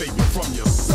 Baby from yourself.